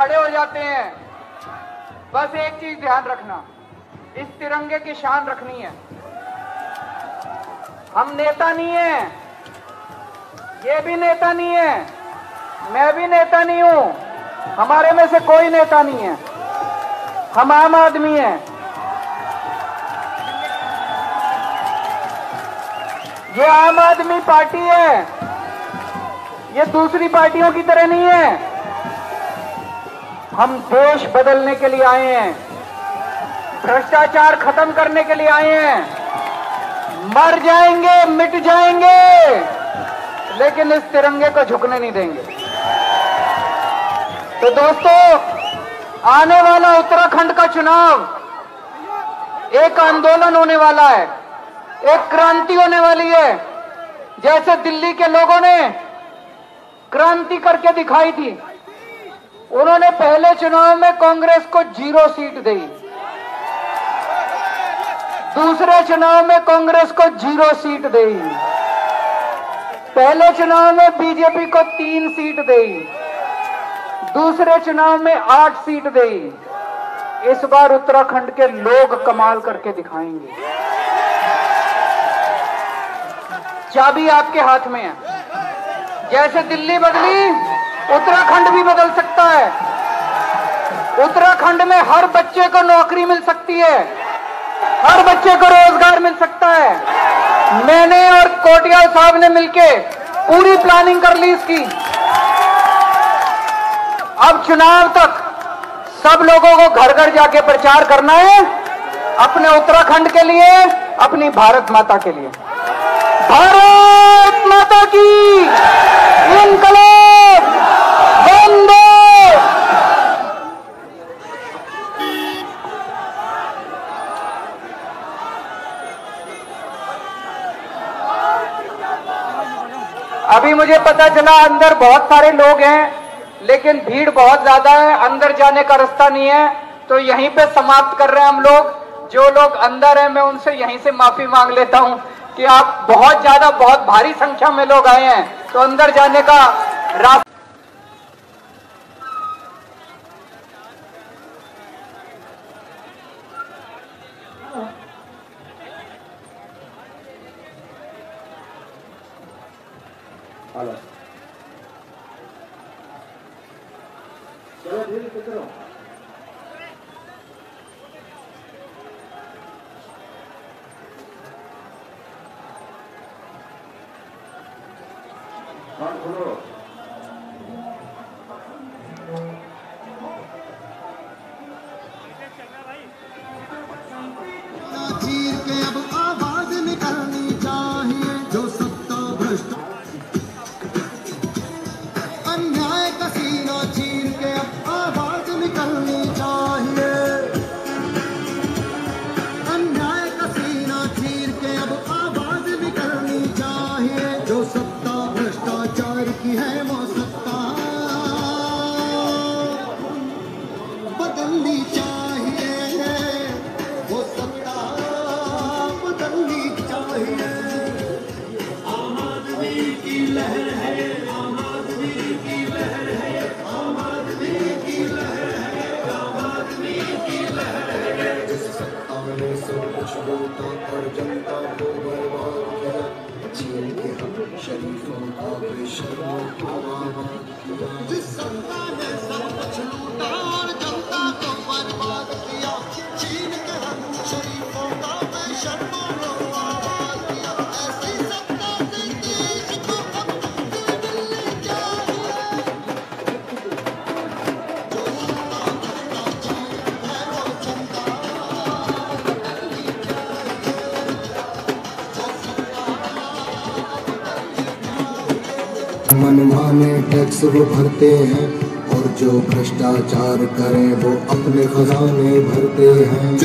खड़े हो जाते हैं। बस एक चीज़ ध्यान रखना, इस तिरंगे की शान रखनी है। हम नेता नहीं है, ये भी नेता नहीं है, मैं भी नेता नहीं हूँ, हमारे में से कोई नेता नहीं है। हम आम आदमी हैं। ये आम आदमी पार्टी है, ये दूसरी पार्टियों की तरह नहीं है। हम देश बदलने के लिए आए हैं। भ्रष्टाचार खत्म करने के लिए आए हैं। मर जाएँगे, मिट जाएँगे, लेकिन इस तिरंगे को झुकने नहीं देंगे। तो दोस्तों, आने वाला उत्तराखंड का चुनाव, एक आंदोलन होने वाला है, एक क्रांति होने वाली है। जैसे दिल्ली के लोगों ने क्रांति करके दिखाई थी उन्होंने पहले चुनाव में कांग्रेस को ज़ीरो सीट दी। दूसरे चुनाव में कांग्रेस को ज़ीरो सीट दी। पहले चुनाव में बीजेपी को तीन सीट दी। दूसरे चुनाव में आठ सीट दी। इस बार उत्तराखंड के लोग कमाल करके दिखाएँगे। चाबी आपके हाथ में है। जैसे दिल्ली बदली उत्तराखंड भी बदल सकता है। उत्तराखंड में हर बच्चे को नौकरी मिल सकती है। हर बच्चे को रोज़गार मिल सकता है। मैंने और कोटियाल साहब ने मिलके पूरी प्लानिंग कर ली इसकी। अब चुनाव तक सब लोगों को घर घर जाके प्रचार करना है, अपने उत्तराखंड के लिए, अपनी भारत माता के लिए। भारत माता की इनकलाब मुझे पता चला अंदर बहुत सारे लोग हैं, लेकिन भीड़ बहुत ज़्यादा है, अंदर जाने का रास्ता नहीं है। तो यहीं पे समाप्त कर रहे हैं हम लोग। जो लोग अंदर हैं, मैं उनसे यहीं से माफ़ी मांग लेता हूँ कि आप बहुत ज़्यादा, बहुत भारी संख्या में लोग आए हैं। तो अंदर जाने का रास्ता चीर के अब लूटा और जनता को बर्बाद किया चीन के हम शरीफों का बेशर्मों किया जिस सत्ता ने सब कुछ लूटा और जनता को बर्बाद किया चीन के हम मनमाने टैक्स वो भरते हैं और जो भ्रष्टाचार करें वो अपने खजाने भरते हैं।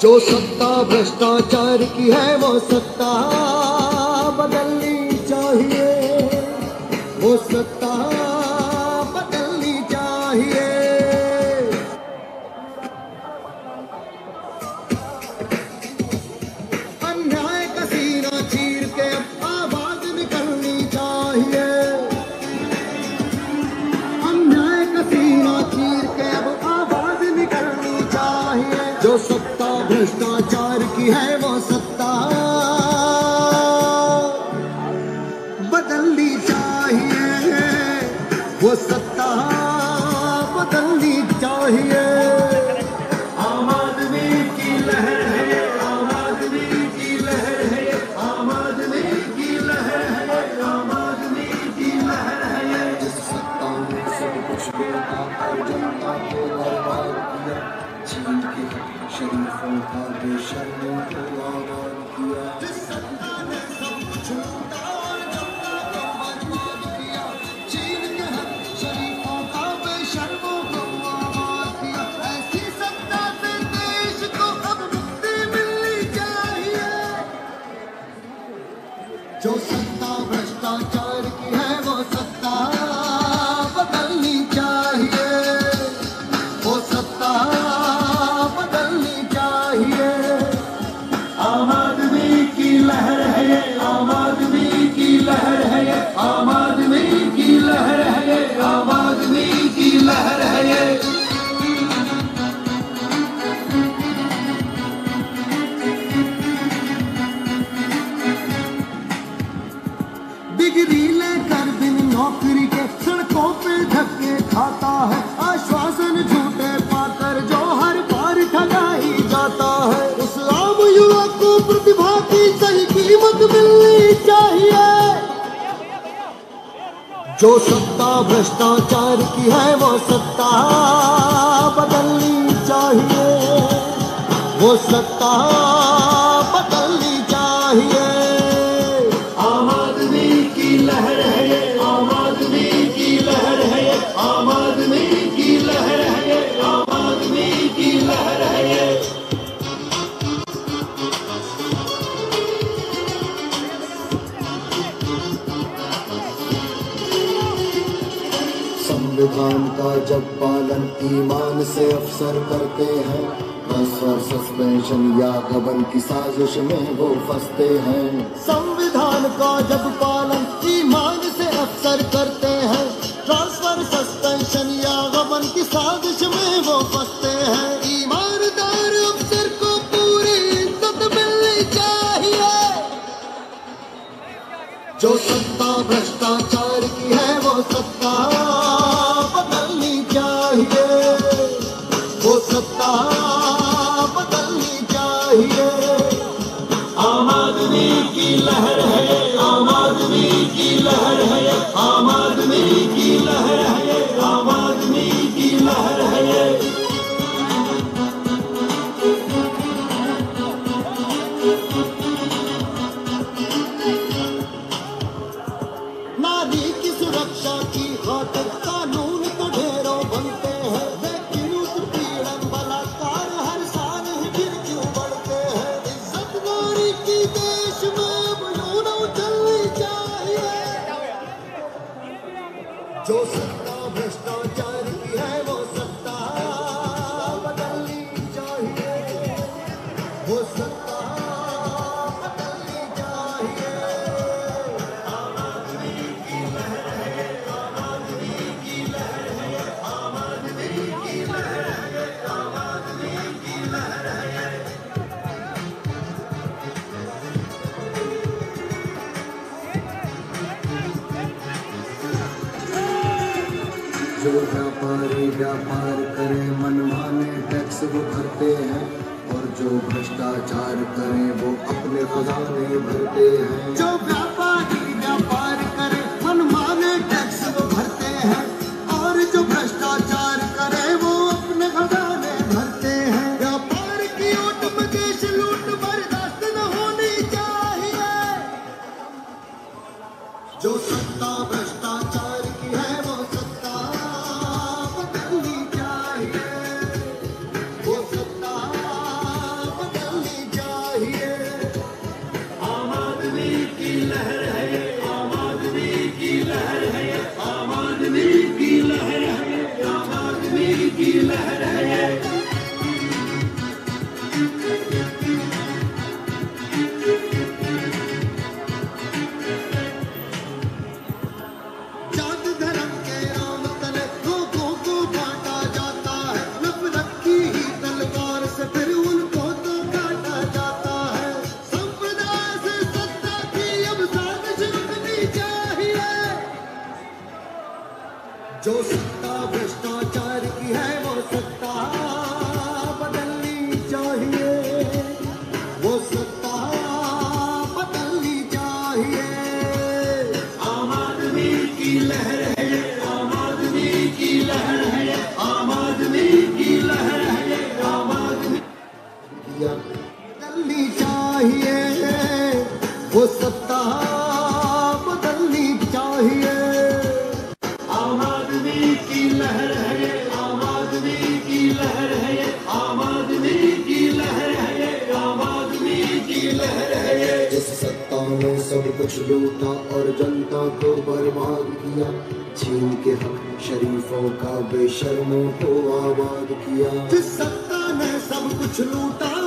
जो सत्ता भ्रष्टाचार की है, वो सत्ता बदलनी चाहिए। वो सत्ता बदलनी चाहिए। अन्याय का सीना चीर के आवाज़ निकलनी चाहिए। अन्याय का सीना चीर के अब आवाज़ निकलनी चाहिए। जो सत्ता भ्रष्टाचार की है वो सत्ता। बदलनी चाहिए वो सत्ता। बदलनी चाहिए। आम आदमी की लहर है, आम आदमी की लहर है, आम आदमी की लहर है, आम आदमी की लहर है। सत्ता ने सब कुछ लूटा और जनता को के शरीफों का बेशर्मों को नौकरी के सड़कों पे धक्के खाता है। आश्वासन झूठे पाकर जो हर बार ठगाई जाता है। उस आम युवा को प्रतिभा की सही कीमत मिलनी चाहिए। जो सत्ता, भ्रष्टाचार की है, वो सत्ता बदलनी चाहिए। वो सत्ता जब पालन ईमान से अफसर करते हैं ट्रांसफ़र सस्पेंशन या गबन की साजिश में वो फंसते हैं। संविधान का जब पालन ईमान से अफसर करते हैं, ट्रांसफ़र, सस्पेंशन या गबन की साजिश में वो फंसते हैं। ईमानदार अफसर को पूरी इज़्ज़त मिलनी चाहिए। जो सत्ता, भ्रष्टाचार की है वो सत्ता। व्यापार करें मनमाने टैक्स वो भरते हैं। और जो भ्रष्टाचार करें, वो अपने खजाने भरते हैं। जो छीन के हम शरीफों का बेशर्मों को आबाद किया। जिस सत्ता ने सब कुछ लूटा